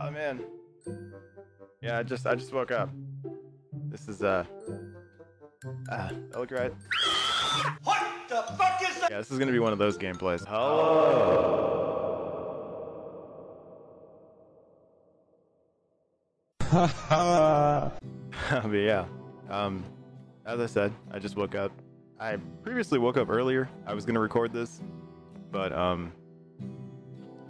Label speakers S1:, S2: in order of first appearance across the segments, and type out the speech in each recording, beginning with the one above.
S1: Oh man. Yeah, I just I just woke up. This is uh Ah, that look right.
S2: What the fuck is that?
S1: Yeah, this is gonna be one of those gameplays. Hello. but yeah, um, as I said, I just woke up. I previously woke up earlier. I was gonna record this, but um,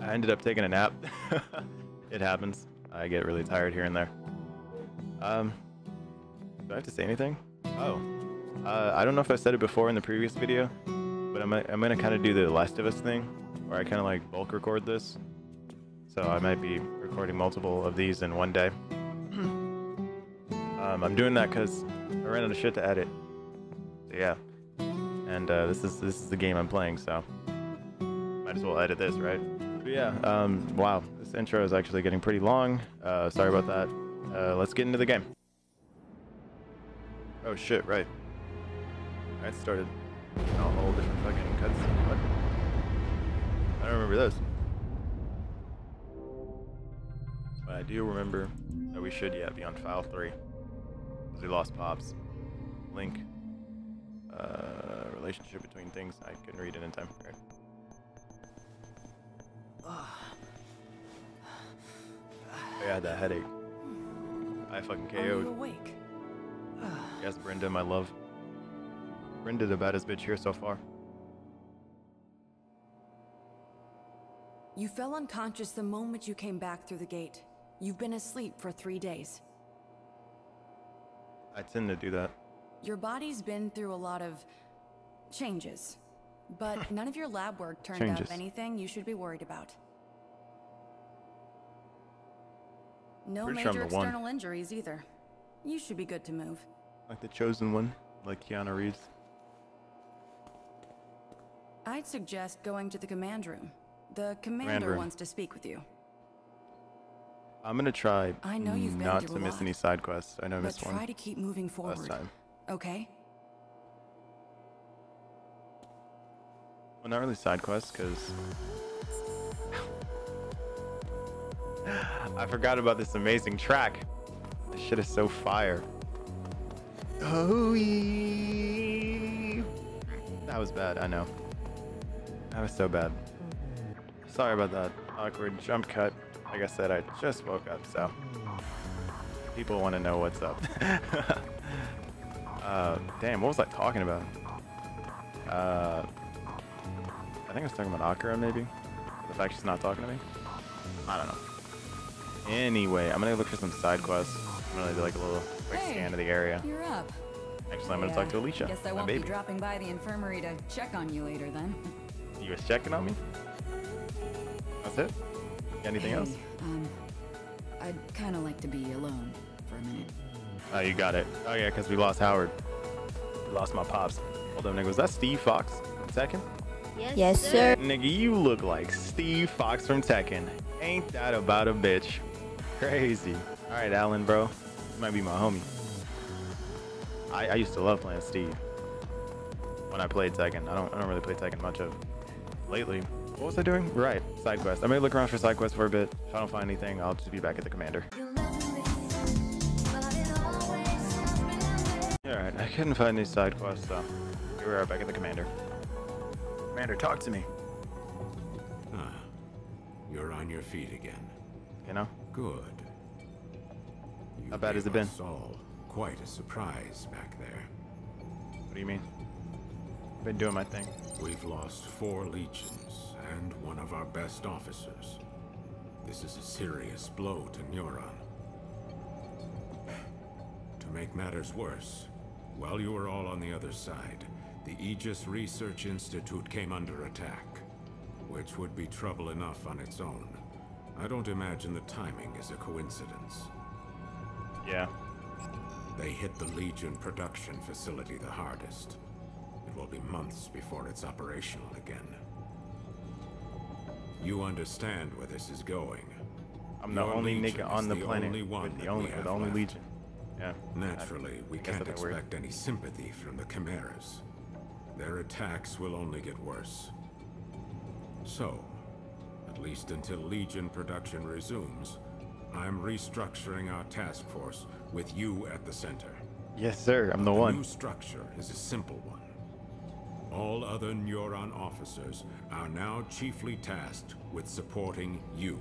S1: I ended up taking a nap. it happens. I get really tired here and there. Um, do I have to say anything? Oh, uh, I don't know if I said it before in the previous video, but I'm, I'm gonna kind of do the Last of Us thing, where I kind of like bulk record this. So I might be recording multiple of these in one day. um, I'm doing that because I ran out of shit to edit. So yeah, and uh, this is this is the game I'm playing, so might as well edit this, right? But yeah, um, wow, this intro is actually getting pretty long. Uh, sorry about that. Uh, let's get into the game. Oh shit, right. I started a whole different fucking cuts. What? I don't remember this. But I do remember that we should, yeah, be on file 3. Because we lost Pops. Link. Uh, relationship between things. I couldn't read it in time. Right. I had that headache. I fucking oh,
S3: Are you
S1: KO'd.
S3: awake?
S1: Yes, Brenda, my love. Brenda the baddest bitch here so far.
S3: You fell unconscious the moment you came back through the gate. You've been asleep for three days.
S1: I tend to do that.
S3: Your body's been through a lot of changes, but none of your lab work turned
S1: Changes.
S3: up anything you should be worried about. No
S1: Pretty sure I'm
S3: major
S1: one.
S3: external injuries either. You should be good to move.
S1: Like the chosen one, like Keanu Reeves.
S3: I'd suggest going to the command room. The commander
S1: room.
S3: wants to speak with you.
S1: I'm gonna try
S3: I know you've
S1: not to miss
S3: lot,
S1: any side quests. I know I missed
S3: try
S1: one
S3: to keep moving forward.
S1: last time.
S3: Okay?
S1: Well, not really side quests, because I forgot about this amazing track. This shit is so fire. That was bad. I know. That was so bad. Sorry about that awkward jump cut. Like I said, I just woke up, so people want to know what's up. uh, damn, what was I talking about? Uh, I think I was talking about Akira, maybe. The fact she's not talking to me. I don't know. Anyway, I'm gonna look for some side quests. I'm gonna do like a little quick
S4: Hey.
S1: scan of the area.
S4: You're up.
S1: Actually, I'm gonna talk to Alicia,
S4: Guess I
S1: my
S4: won't
S1: baby.
S4: be dropping by the infirmary to check on you later then.
S1: You was checking on me? That's it? Got anything else?
S4: Um, I'd kind of like to be alone for a minute.
S1: Oh, you got it. Oh yeah, because we lost Howard. We lost my pops. Hold up, nigga. Was that Steve Fox from Tekken?
S5: Yes, sir.
S1: Nigga, you look like Steve Fox from Tekken. Ain't that about a bitch? Crazy. All right, Alan, bro. You might be my homie. I, I used to love playing Steve when I played Tekken. I don't I don't really play Tekken much of lately. What was I doing? Right, side quest. I'm gonna look around for side quests for a bit. If I don't find anything, I'll just be back at the commander. Alright, I couldn't find any side quests, so here we are back at the commander. Commander, talk to me.
S6: Ah, you're on your feet again.
S1: You know?
S6: Good. You
S1: How bad has it been?
S6: all quite a surprise back there.
S1: What do you mean? I've been doing my thing.
S6: We've lost four legions and one of our best officers. This is a serious blow to Neuron. To make matters worse, while you were all on the other side, the Aegis Research Institute came under attack, which would be trouble enough on its own. I don't imagine the timing is a coincidence.
S1: Yeah.
S6: They hit the Legion production facility the hardest. It will be months before it's operational again. You understand where this is going.
S1: I'm the
S6: Your
S1: only
S6: Legion
S1: nigga on the
S6: the
S1: planet
S6: only one
S1: with the only with the only
S6: left.
S1: legion. Yeah.
S6: Naturally, we
S1: I
S6: can't expect any sympathy from the Chimeras. Their attacks will only get worse. So, at least until Legion production resumes, I'm restructuring our task force with you at the center.
S1: Yes, sir. I'm the
S6: The
S1: one.
S6: The new structure is a simple one. All other Neuron officers are now chiefly tasked with supporting you.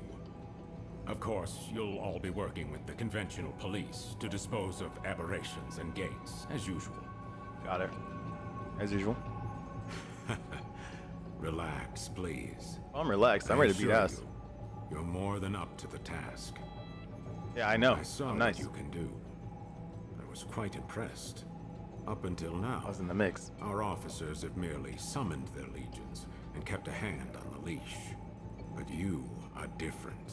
S6: Of course, you'll all be working with the conventional police to dispose of aberrations and gates, as usual.
S1: Got it. As usual.
S6: Relax, please.
S1: I'm relaxed. I'm
S6: I
S1: ready to beat ass.
S6: you, You're more than up to the task.
S1: Yeah, I know.
S6: I saw
S1: I'm
S6: what
S1: nice.
S6: you can do. I was quite impressed. Up until now,
S1: I was in the mix.
S6: Our officers have merely summoned their legions and kept a hand on the leash. But you are different.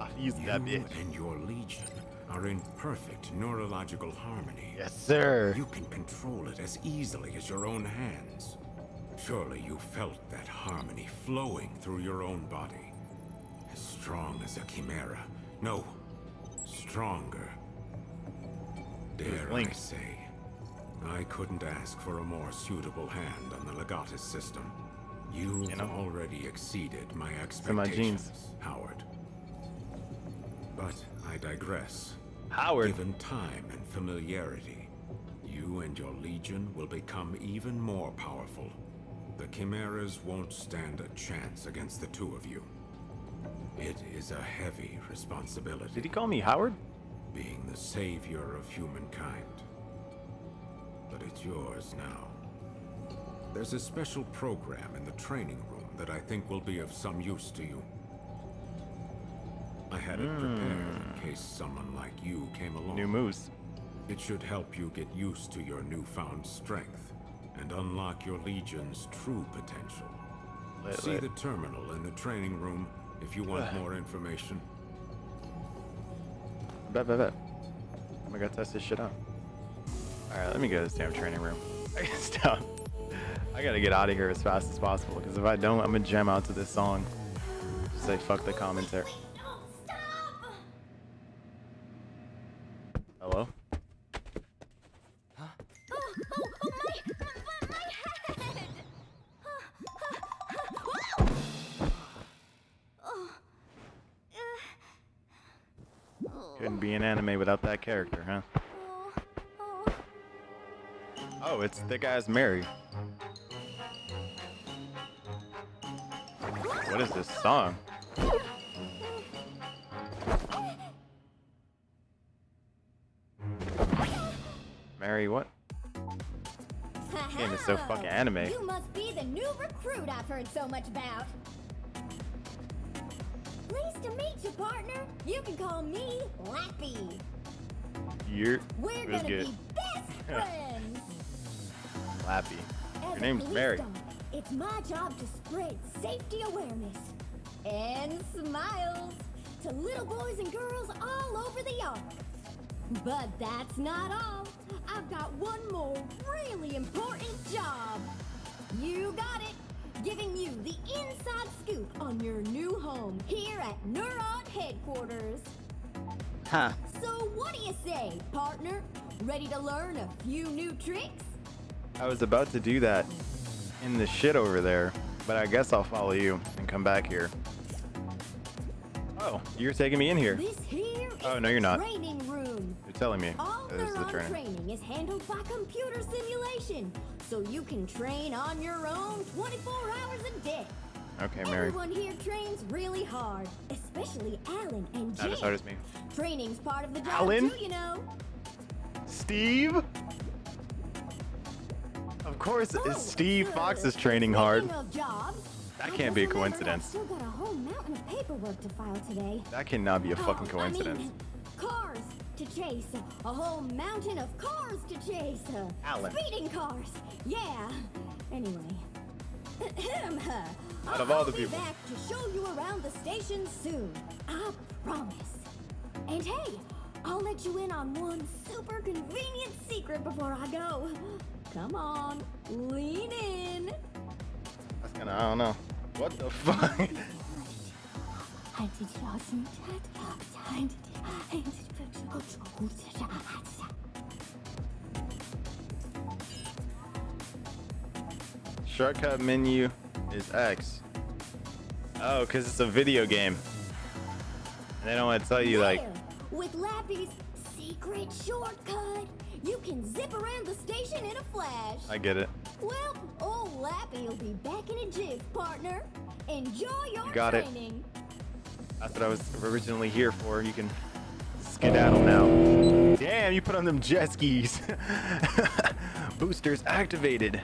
S1: Ah, Use
S6: You
S1: that bitch.
S6: and your legion are in perfect neurological harmony.
S1: Yes, sir.
S6: You can control it as easily as your own hands. Surely you felt that harmony flowing through your own body. As strong as a chimera. No, stronger. Dare I say, I couldn't ask for a more suitable hand on the Legatus system. You've
S1: You know?
S6: already exceeded my
S1: in my
S6: expectations. Howard. But I digress.
S1: Howard.
S6: Given time and familiarity, you and your legion will become even more powerful. The Chimeras won't stand a chance against the two of you. It is a heavy responsibility,
S1: Did he call me Howard?
S6: being the savior of humankind. But it's yours now. There's a special program in the training room that I think will be of some use to you. I had it hmm. prepared in case someone like you came along.
S1: New moves.
S6: It should help you get used to your newfound strength and unlock your Legion's true potential.
S1: Lit,
S6: See
S1: lit.
S6: the terminal in the training room if you want more information.
S1: Bet, bet, bet. I'm gonna go test this shit out. Alright, let me go to this damn training room. I gotta stop. I gotta get out of here as fast as possible because if I don't, I'm gonna jam out to this song. Say fuck the commentary. It's thick ass Mary. What is this song? Mary, what? game is so fucking anime.
S5: You must be the new recruit I've heard so much about. Pleased to meet you, partner. You can call me Lappy.
S1: You're
S5: We're gonna
S1: good.
S5: be best friends.
S1: Lappy. Your name's Mary.
S5: it's my job to spread safety awareness and smiles to little boys and girls all over the yard. But that's not all. I've got one more really important job. You got it. Giving you the inside scoop on your new home here at Neuron headquarters.
S1: Huh.
S5: So what do you say, partner? Ready to learn a few new tricks?
S1: I was about to do that in the shit over there, but I guess I'll follow you and come back here. Oh, you're taking me in here.
S5: This here oh, is
S1: Oh, no, you're not.
S5: training room.
S1: You're telling me
S5: All
S1: this is the training.
S5: training is handled by computer simulation, so you can train on your own 24 hours a day.
S1: Okay, Mary.
S5: Everyone here trains really hard, especially Alan and
S1: Not as hard as me.
S5: Training's part of the job
S1: Alan?
S5: too, you know.
S1: Steve? Of course,
S5: Oh,
S1: Steve
S5: uh,
S1: Fox is training hard.
S5: speaking of jobs,
S1: That can't be a coincidence.
S5: I've still got a whole mountain of paperwork to file today.
S1: That cannot be a fucking
S5: Oh, I mean,
S1: coincidence.
S5: cars to chase. A whole mountain of cars to chase.
S1: Alan.
S5: Speeding cars. Yeah. Anyway.
S1: Out of all the
S5: I'll be
S1: people.
S5: back to show you around the station soon. I promise. And hey, I'll let you in on one super convenient secret before I go. Come on, lean in.
S1: That's gonna, I don't know. What the fuck? Shortcut menu is X. Oh, because it's a video game. And they don't want to tell you, like,
S5: With Lappy's secret shortcut, you can zip around the station in a flash.
S1: I get it.
S5: Well, old Lappy will be back in a jiff, partner. Enjoy your
S1: You got it.
S5: training.
S1: That's what I was originally here for. You can skedaddle now. Damn, you put on them jet skis. Boosters activated.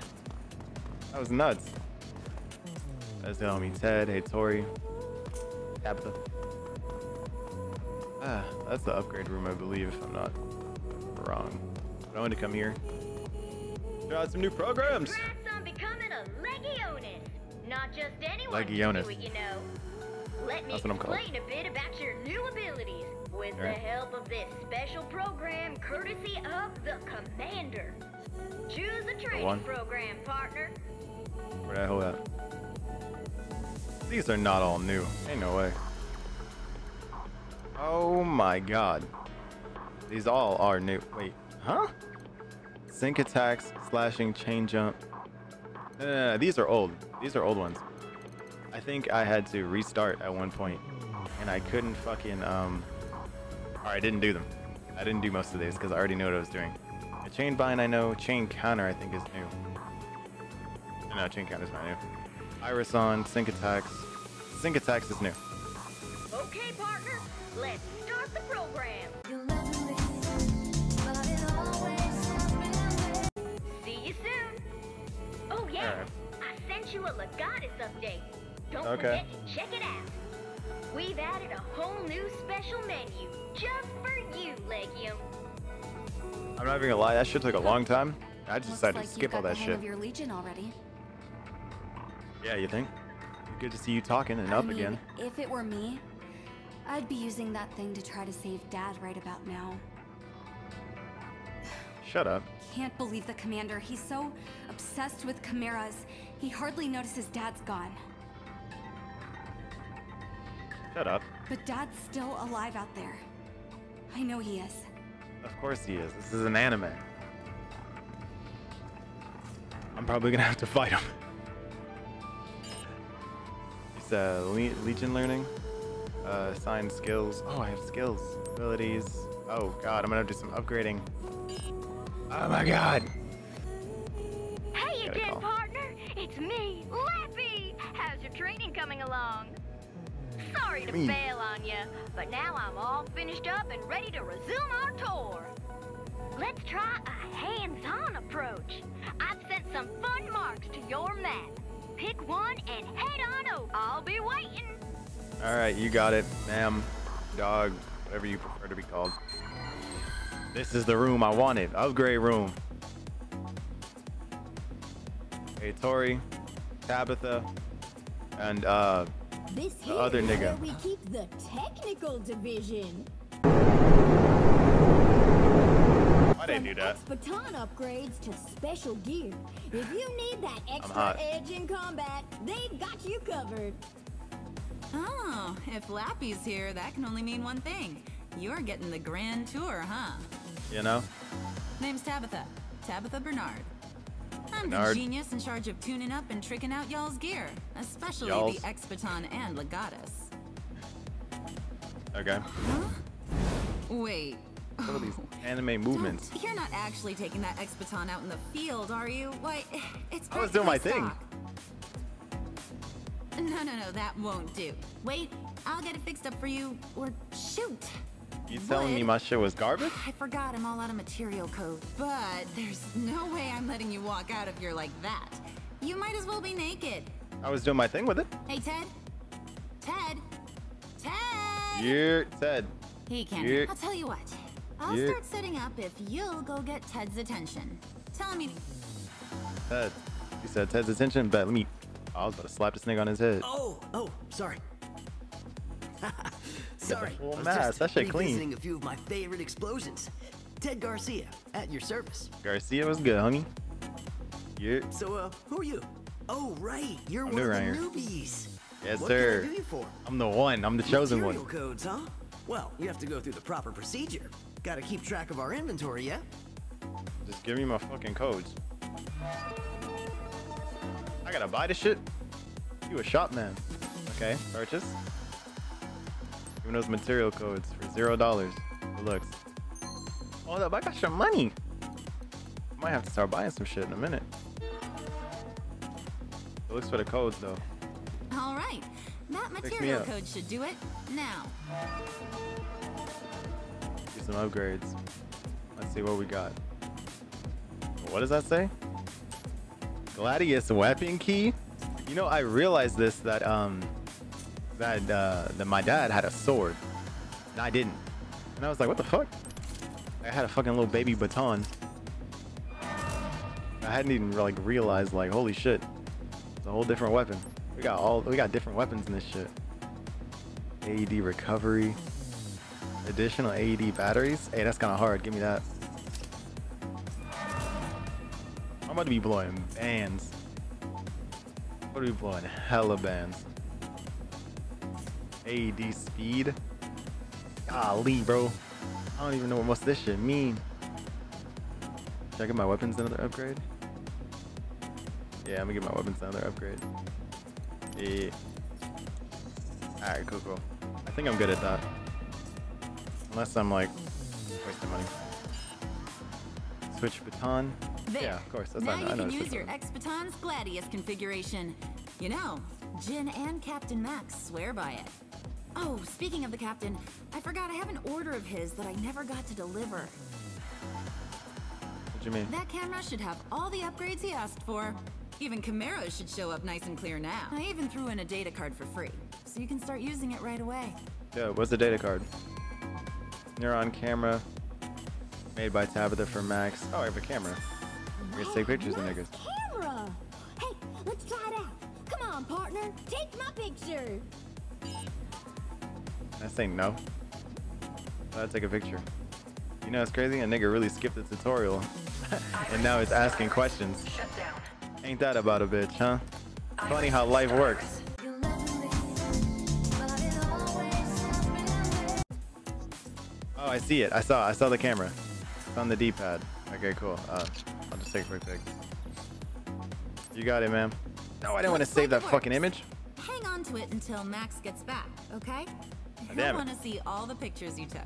S1: That was nuts. That's the homie Ted. Hey, Tori. Tabitha. Ah, that's the upgrade room, I believe, if I'm not wrong. I wanted to come here. Try out some new programs.
S7: Congrats on becoming a Legionist. Not just anyone can do it, you know. Let me
S1: That's what I'm called.
S7: explain a bit about your new abilities with the help of this special program courtesy of the Commander. Choose a training
S1: one.
S7: program, partner.
S1: Where the hell at? These are not all new. Ain't no way. Oh my god. These all are new. Wait, huh? Sync attacks, slashing, chain jump. No, no, no, these are old. These are old ones. I think I had to restart at one point, and I couldn't fucking um. Or I didn't do them. I didn't do most of these because I already knew what I was doing. The chain bind I know. Chain counter I think is new. No, chain counter's not new. Iris on, sync attacks. Sync attacks is new.
S7: Okay, partner, let's start the program.
S1: Alright.
S7: I sent you a Legatus update. Don't
S1: Okay.
S7: forget to check it out. We've added a whole new special menu just for you, Legium.
S1: I'm not even gonna lie, that shit took a long time. I just
S3: Looks
S1: decided
S3: like
S1: to skip
S3: got
S1: all
S3: the
S1: that
S3: hang
S1: shit.
S3: of your legion already.
S1: Yeah, you think? Good to see you talking and
S3: I
S1: up
S3: mean,
S1: again.
S3: if it were me, I'd be using that thing to try to save Dad right about now.
S1: Shut up.
S3: Can't believe the commander. He's so obsessed with chimeras. He hardly notices Dad's gone.
S1: Shut up.
S3: But Dad's still alive out there. I know he is.
S1: Of course he is. This is an anime. I'm probably gonna have to fight him. It's uh, le- Legion learning. Uh, assigned skills. Oh, I have skills, abilities. Oh god, I'm gonna do some upgrading. Oh my god.
S7: Hey again, partner. It's me, Lappy. How's your training coming along? Sorry to
S1: Me.
S7: bail on you, but now I'm all finished up and ready to resume our tour. Let's try a hands-on approach. I've sent some fun marks to your map. Pick one and head on over. I'll be waiting.
S1: All right, you got it, ma'am, dog, whatever you prefer to be called. This is the room I wanted. Upgrade room. Hey, Tori, Tabitha, and uh,
S5: This
S1: The other nigga.
S5: where we keep the technical division.
S1: why they do that?
S5: Baton upgrades to special gear. If you need that extra
S1: hot.
S5: edge in combat, they've got you covered.
S8: Oh, if Lappy's here, that can only mean one thing. You're getting the grand tour, huh?
S1: You know?
S8: Name's Tabitha. Tabitha Bernard. I'm
S1: Bernard.
S8: the genius in charge of tuning up and tricking out y'all's gear, especially the X-Baton and Legatus.
S1: Okay. Huh?
S8: Wait.
S1: Some of these anime
S8: Don't-
S1: movements.
S8: You're not actually taking that X-Baton out in the field, are you? Why, it's
S1: I was doing my thing.
S8: No, no, no, that won't do. Wait, I'll get it fixed up for you. Or shoot.
S1: You telling me my shit was garbage?
S8: I forgot I'm all out of material code, but there's no way I'm letting you walk out of here like that. You might as well be naked.
S1: I was doing my thing with it.
S8: Hey, Ted. Ted. Ted.
S1: You said.
S8: He can.
S1: Yeah.
S8: I'll tell you what. I'll
S1: Yeah.
S8: start setting up if you'll go get Ted's attention. Tell him you.
S1: Ted. You said Ted's attention, but let me. I was about to slap this nigga on his head.
S9: Oh, oh, sorry. sorry.
S1: full
S9: I was
S1: mask.
S9: just
S1: That shit clean.
S9: a few of my favorite explosions. Ted Garcia, at your service.
S1: Garcia was good, homie. Yeah.
S9: So, uh, who are you? Oh, right, you're
S1: I'm
S9: one of the
S1: here.
S9: newbies.
S1: Yes,
S9: what
S1: sir.
S9: Can I do you for?
S1: I'm the one. I'm the chosen
S9: Material
S1: one.
S9: codes, huh? Well, you have to go through the proper procedure. Gotta keep track of our inventory, yeah?
S1: Just give me my fucking codes. I gotta buy this shit. You a shop man. Okay, purchase. Giving those material codes for zero dollars. Looks. Hold up, I got some money. Might have to start buying some shit in a minute. It looks for the codes though.
S8: All right. That material code should do it. Now.
S1: Do some upgrades. Let's see what we got. What does that say? Gladius weapon key? You know, I realized this that um that uh that my dad had a sword. And I didn't. And I was like, what the fuck? I had a fucking little baby baton. I hadn't even like realized like holy shit. It's a whole different weapon. We got all we got different weapons in this shit. AED recovery. Additional AED batteries? Hey, that's kind of hard. Give me that. I'm about to be blowing bands. About to be blowing hella bands. AED speed? Golly, bro. I don't even know what most of this shit mean. Should I get my weapons another upgrade? Yeah, I'm gonna get my weapons another upgrade. Yeah. Alright, cool, cool. I think I'm good at that. Unless I'm like wasting money. Switch baton.
S8: There.
S1: Yeah, of course. That's
S8: now
S1: I know,
S8: you
S1: I
S8: can use your
S1: baton.
S8: X-Baton's Gladius configuration. You know, Jin and Captain Max swear by it. Oh, speaking of the Captain, I forgot I have an order of his that I never got to deliver.
S1: What do you mean?
S8: That camera should have all the upgrades he asked for. Even Chimeras should show up nice and clear now. I even threw in a data card for free, so you can start using it right away.
S1: Yeah, what's the data card? Neuron camera. Made by Tabitha for Max. Oh, I have a camera. We can take pictures of niggas.
S5: Camera. Hey, let's try it out. Come on, partner. Take my picture.
S1: I say no. I'll take a picture. You know, it's crazy. A nigga really skipped the tutorial, and now it's asking questions. Ain't that about a bitch, huh? Funny how life works. Oh, I see it. I saw. I saw the camera. It's on the D-pad. Okay, cool. Uh, I'll just take a quick pic. You got it, man. No, I didn't want to save that fucking image.
S8: Hang on to it until Max gets back, okay? He'll want to see all the pictures you took.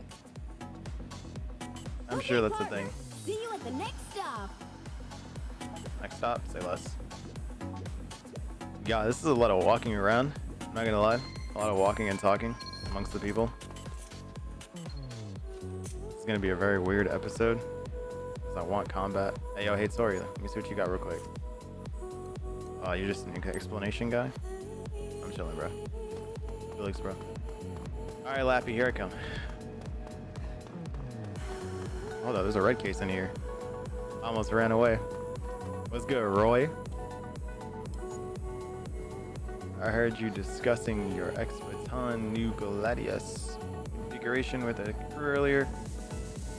S1: I'm
S5: Okay,
S1: sure that's the thing.
S5: See you at the next stop.
S1: Next stop, say less. Yeah, this is a lot of walking around. I'm not gonna lie. A lot of walking and talking amongst the people. It's gonna be a very weird episode. Cause I want combat. Hey yo, hey Tori, let me see what you got real quick. Oh, you're just an explanation guy? I'm chilling, bro. Felix, bro. Alright, Lappy, here I come. Hold on, there's a red case in here. Almost ran away. What's good, Roy? I heard you discussing your X-Baton new Gladius configuration with a crew earlier.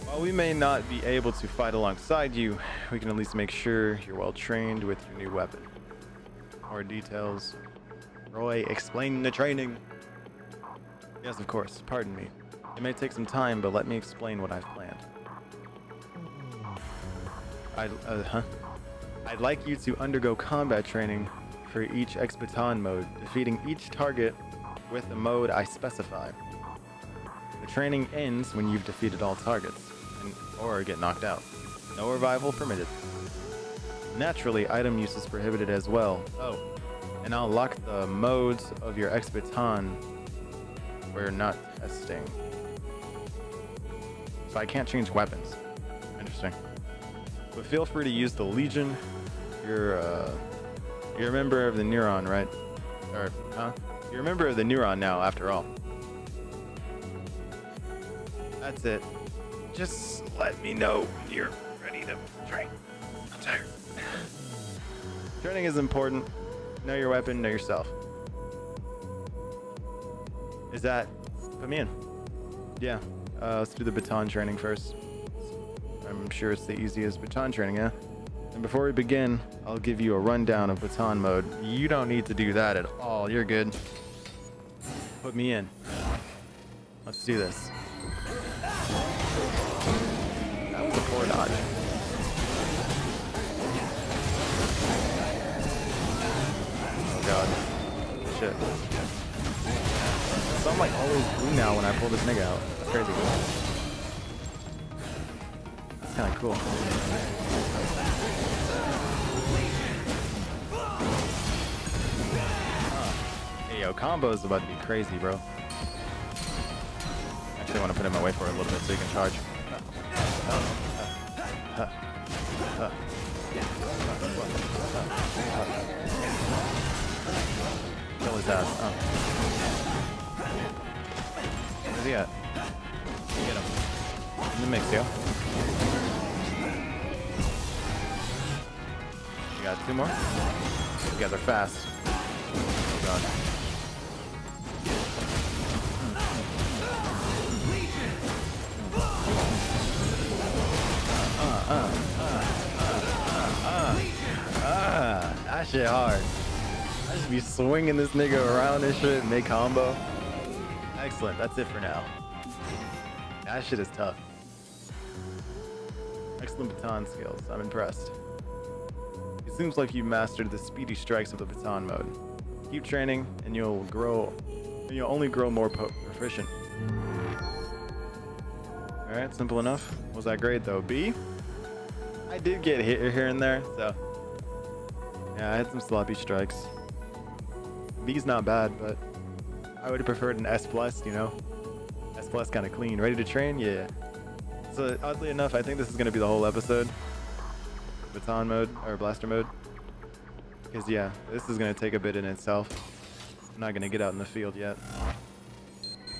S1: While we may not be able to fight alongside you, we can at least make sure you're well trained with your new weapon. More details. Roy, explain the training. Yes, of course. Pardon me. It may take some time, but let me explain what I've planned. I, uh, huh? I'd like you to undergo combat training for each X-Baton mode, defeating each target with the mode I specify. The training ends when you've defeated all targets, and, or get knocked out. No revival permitted. Naturally, item use is prohibited as well. Oh, and I'll lock the modes of your X-Baton we're not testing. So I can't change weapons. Interesting. But feel free to use the Legion. You're uh, you're a member of the Neuron, right? Or huh? You're a member of the Neuron now, after all. That's it. Just let me know when you're ready to train. I'm tired. Training is important. Know your weapon, know yourself. Is that put me in? Yeah. Uh, let's do the baton training first. I'm sure it's the easiest baton training, yeah? And before we begin, I'll give you a rundown of baton mode. You don't need to do that at all. You're good. Put me in. Let's do this. That was a poor dodge. I'm like always blue now when I pull this nigga out. That's crazy. That's kind of cool. Hey, yo, combo is about to be crazy, bro. Actually, I want to put him away for a little bit so he can charge. Kill his ass. Oh. He at? Get him. In the mix, yo. You got two more? You guys are fast. Oh god. Ah, that shit hard. I just be swinging this nigga around and shit, make combo. Excellent, that's it for now. That shit is tough. Excellent baton skills, I'm impressed. It seems like you've mastered the speedy strikes of the baton mode. Keep training and you'll grow, and you'll only grow more proficient. Alright, simple enough. Was that great though? B? I did get hit here and there, so. Yeah, I had some sloppy strikes. B's not bad, but I would have preferred an S plus, you know? S plus kind of clean. Ready to train? Yeah. So oddly enough, I think this is gonna be the whole episode. Baton mode or blaster mode. Because yeah, this is gonna take a bit in itself. I'm not gonna get out in the field yet.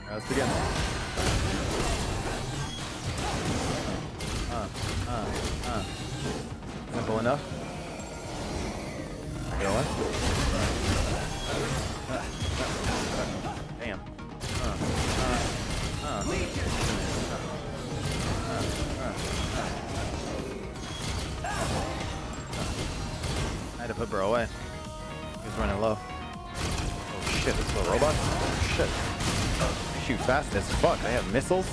S1: Let's begin. Uh, uh, uh. Simple enough. Going. I had to put bro away. He's running low. Oh shit, this little robot? Oh shit. Shoot fast as fuck. They have missiles?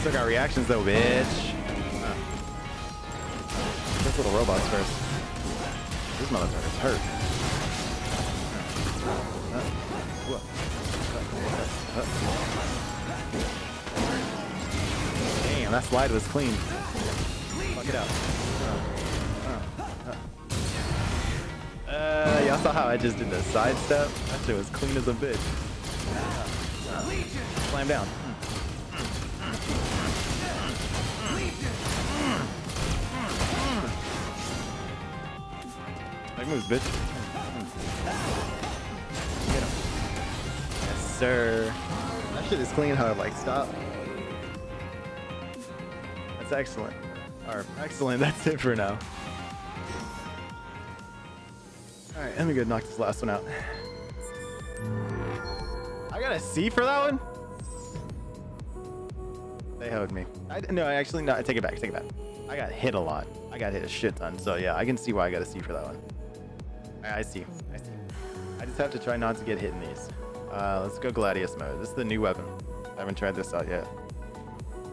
S1: Still got reactions though, bitch. This little robots first. This motherfucker's hurt. Damn, that slide was clean. Fuck it up. Uh, y'all saw how I just did the side step? That shit was clean as a bitch. Slam down. Moves, bitch. Get him. Yes, sir. That shit is clean hard, like, stop. That's excellent. Or, excellent, that's it for now. Alright, let me go knock this last one out. I got a C for that one? They hoed me. I, no, I actually, no, I take it back, take it back. I got hit a lot. I got hit a shit ton. So yeah, I can see why I got a C for that one. I, see. I see. I just have to try not to get hit in these. Uh, let's go Gladius mode. This is the new weapon. I haven't tried this out yet.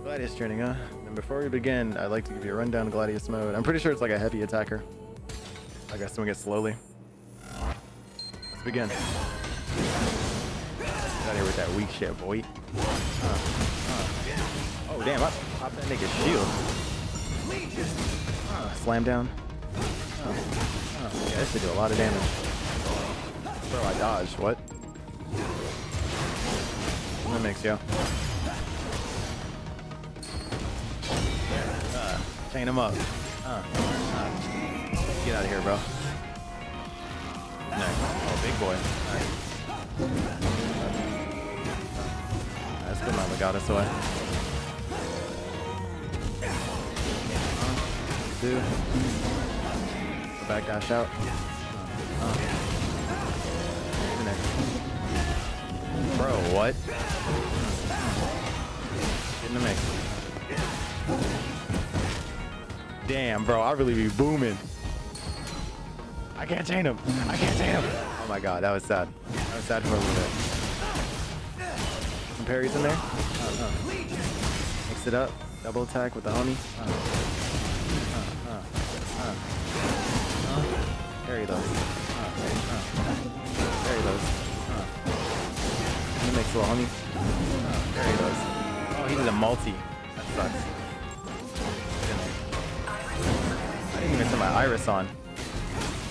S1: Gladius training, huh? And before we begin, I'd like to give you a rundown of Gladius mode. I'm pretty sure it's like a heavy attacker. I guess swing it slowly. Let's begin. Get out here with that weak shit, boy. Uh, uh. Oh, damn, I popped that nigga's shield. Uh, slam down. Yeah, this should do a lot of damage. Bro, I dodged. What? That makes you. Uh, chain him up. Uh, uh. Get out of here, bro. No. Oh, big boy. Alright. Let's put my Legatus away. Uh, two. Go back dash out. Uh, there. Bro, what? Get in the mix. Damn, bro, I really be booming. I can't chain him. I can't chain him. Oh my god, that was sad. That was sad for a little bit. Some parries in there. Uh, uh. Mix it up. Double attack with the homie. Uh, parry those. Uh, uh, parry those. Uh. He makes a little homie. Uh, parry those. Oh, he did a multi. That sucks. I didn't even turn my iris on.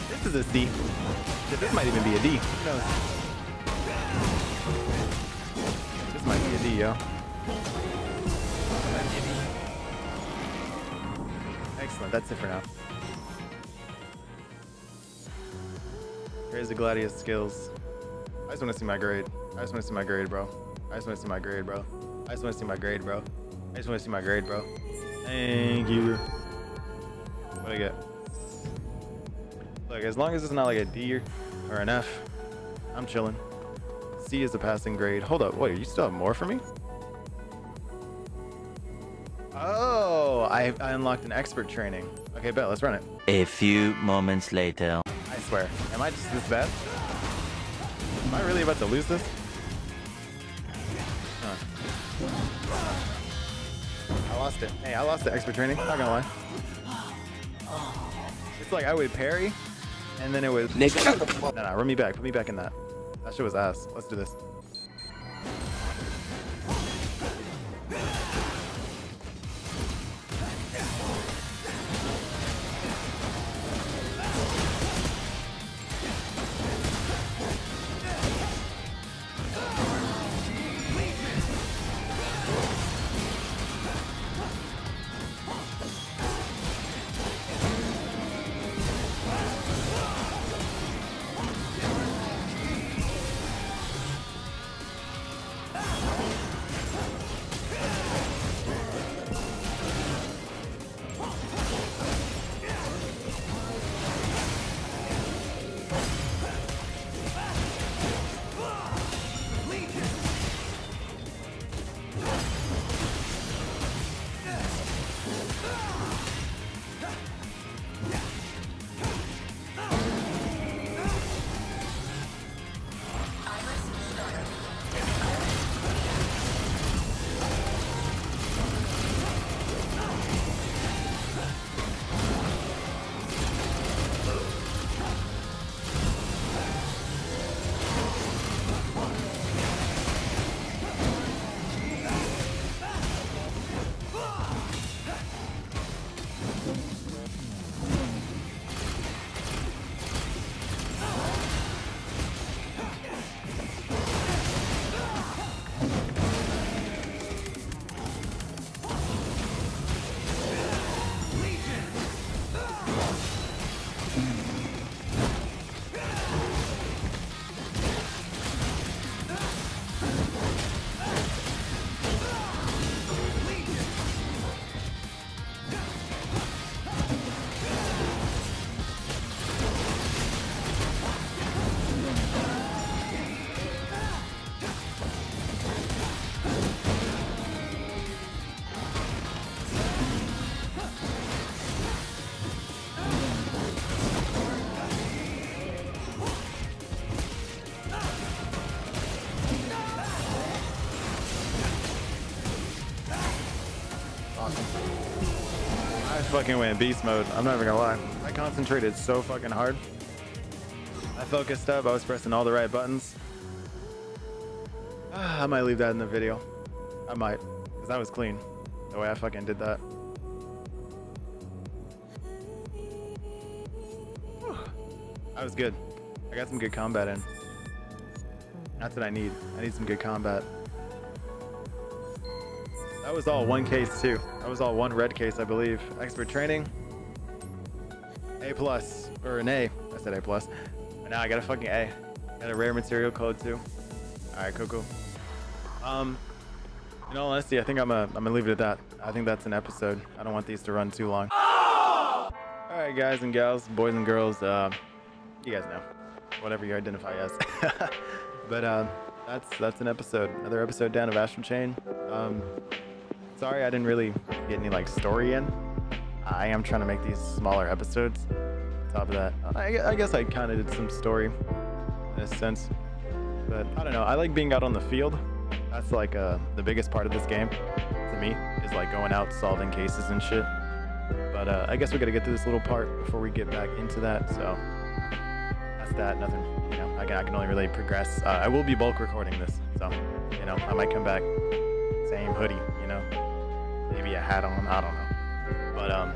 S1: This is a C. This might even be a D. Who knows? This might be a D, yo. Excellent. That's it for now. Here's the Gladius skills. I just want to see my grade. I just want to see my grade, bro. I just want to see my grade, bro. I just want to see my grade, bro. I just want to see my grade, bro. Thank you. What do I get? Look, as long as it's not like a D or, or an F, I'm chilling. C is a passing grade. Hold up, wait, you still have more for me? Oh, I, I unlocked an expert training. Okay, bet, let's run it.
S10: A few moments later.
S1: Swear. Am I just this bad? Am I really about to lose this? Huh. I lost it. Hey, I lost the expert training. Not gonna lie. It's like I would parry, and then it was. No, no, run me back. Put me back in that. That shit was ass. Let's do this. Fucking went in beast mode. I'm not even gonna lie. I concentrated so fucking hard. I focused up. I was pressing all the right buttons. I might leave that in the video. I might, cause that was clean. The way I fucking did that. That was good. I got some good combat in. That's what I need. I need some good combat. That was all one case too. That was all one red case, I believe. Expert training. A plus or an A. I said A plus. And now I got a fucking A. Got a rare material code too. All right, cool, cool. Um, in all honesty, I think I'm gonna I'm gonna leave it at that. I think that's an episode. I don't want these to run too long. All right, guys and gals, boys and girls. Uh, you guys know, whatever you identify as. but uh, that's that's an episode. Another episode down of Astral Chain. Um, sorry I didn't really get any like story in. I am trying to make these smaller episodes. On top of that, I, I guess I kind of did some story in a sense. But I don't know. I like being out on the field. That's like uh, the biggest part of this game to me is like going out solving cases and shit. But uh, I guess we got to get through this little part before we get back into that. So that's that. Nothing, you know, I can, I can only really progress. Uh, I will be bulk recording this. So, you know, I might come back, same hoodie, you know, maybe a hat on. I don't know. But, um,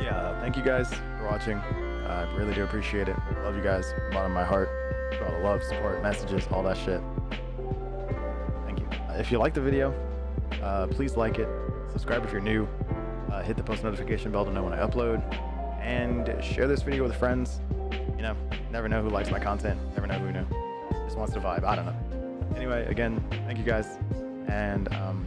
S1: yeah, uh, thank you guys for watching. Uh, I really do appreciate it. Love you guys, from the bottom of my heart, for all the love, support, messages, all that shit. Thank you. Uh, if you like the video, uh, please like it. Subscribe if you're new. Uh, hit the post notification bell to know when I upload. And share this video with friends. You know, never know who likes my content. Never know who knew. Just wants to vibe. I don't know. Anyway, again, thank you guys. And um,